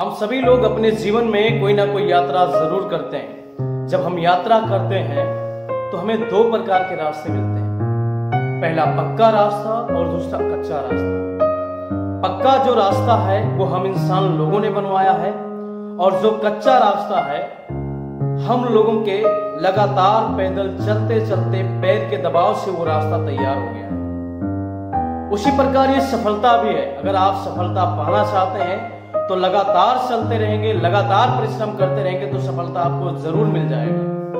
हम सभी लोग अपने जीवन में कोई ना कोई यात्रा ज़रूर करते हैं। जब हम यात्रा करते हैं तो हमें दो प्रकार के रास्ते मिलते हैं। पहला पक्का रास्ता और दूसरा कच्चा रास्ता। पक्का जो रास्ता है, वो हम इंसान लोगों ने बनवाया है। और जो कच्चा रास्ता है, हम लोगों के लगातार पैदल चलते चलते पैर के दबाव से वो रास्ता तैयार हो गया। है उसी प्रकार ये सफलता भी है। अगर आप सफलता पाना चाहते हैं तो लगातार चलते रहेंगे लगातार परिश्रम करते रहेंगे तो सफलता आपको ज़रूर मिल जाएगा।